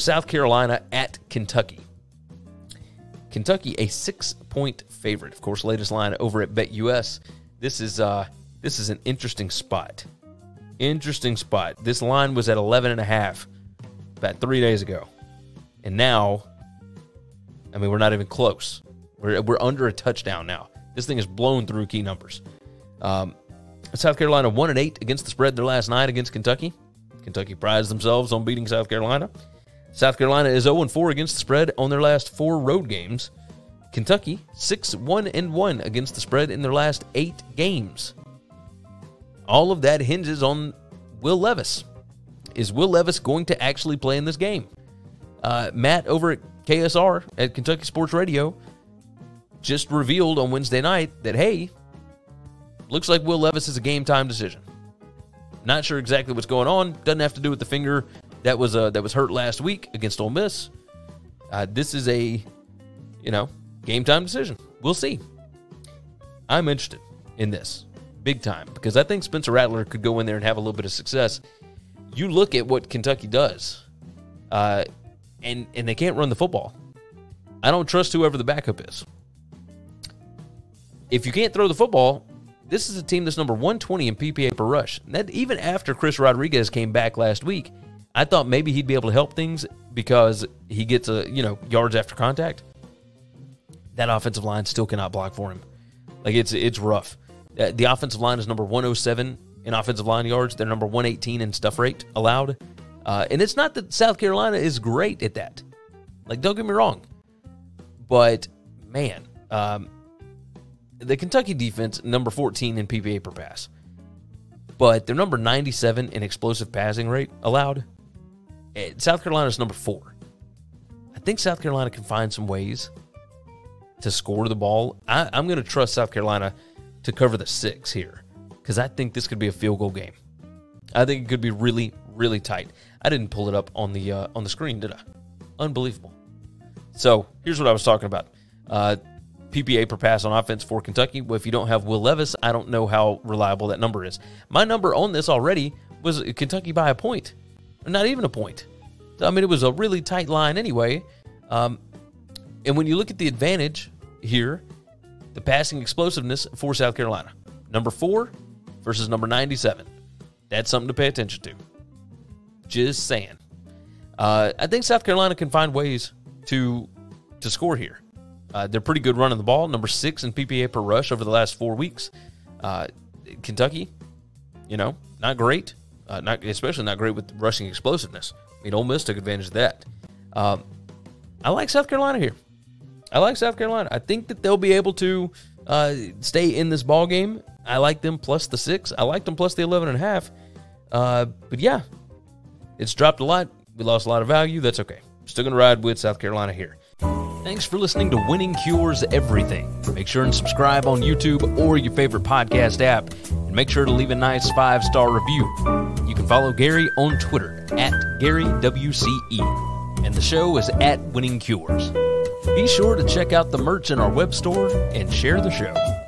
South Carolina at Kentucky. Kentucky a six point favorite. Of course, latest line over at BetUS. This is uh this is an interesting spot. Interesting spot. This line was at 11 and a half about three days ago. And now, I mean, we're not even close. We're, we're under a touchdown now. This thing is blown through key numbers. Um, South Carolina 1 and 8 against the spread their last night against Kentucky. Kentucky prides themselves on beating South Carolina. South Carolina is 0 4 against the spread on their last four road games. Kentucky 6 1 and 1 against the spread in their last eight games. All of that hinges on Will Levis. Is Will Levis going to actually play in this game? Uh, Matt over at KSR at Kentucky Sports Radio just revealed on Wednesday night that, hey, looks like Will Levis is a game time decision. Not sure exactly what's going on. Doesn't have to do with the finger that was uh, that was hurt last week against Ole Miss. Uh, this is a, you know, game time decision. We'll see. I'm interested in this big time because I think Spencer Rattler could go in there and have a little bit of success. You look at what Kentucky does, uh, and and they can't run the football. I don't trust whoever the backup is. If you can't throw the football, this is a team that's number 120 in PPA per rush. That even after Chris Rodriguez came back last week, I thought maybe he'd be able to help things because he gets a you know yards after contact. That offensive line still cannot block for him. Like it's it's rough. Uh, the offensive line is number 107 in offensive line yards. They're number 118 in stuff rate allowed. Uh, and it's not that South Carolina is great at that. Like, don't get me wrong. But, man, um, the Kentucky defense, number 14 in PPA per pass. But they're number 97 in explosive passing rate allowed. Eh, South Carolina's number four. I think South Carolina can find some ways to score the ball. I, I'm going to trust South Carolina to cover the six here because I think this could be a field goal game. I think it could be really, really tight. I didn't pull it up on the uh, on the screen, did I? Unbelievable. So here's what I was talking about. Uh, PPA per pass on offense for Kentucky. Well, if you don't have Will Levis, I don't know how reliable that number is. My number on this already was Kentucky by a point, not even a point. I mean, it was a really tight line anyway. Um, and when you look at the advantage here, the passing explosiveness for South Carolina, number four versus number 97. That's something to pay attention to. Just saying. Uh, I think South Carolina can find ways to to score here. Uh, they're pretty good running the ball, number six in PPA per rush over the last four weeks. Uh, Kentucky, you know, not great, uh, not especially not great with rushing explosiveness. I mean, Ole Miss took advantage of that. Um, I like South Carolina here. I like South Carolina. I think that they'll be able to uh, stay in this ball game. I like them plus the six. I like them plus the 11 and a half. Uh, but yeah, it's dropped a lot. We lost a lot of value. That's okay. Still going to ride with South Carolina here. Thanks for listening to Winning Cures Everything. Make sure and subscribe on YouTube or your favorite podcast app. And make sure to leave a nice five star review. Can follow Gary on Twitter at GaryWCE. And the show is at Winning Cures. Be sure to check out the merch in our web store and share the show.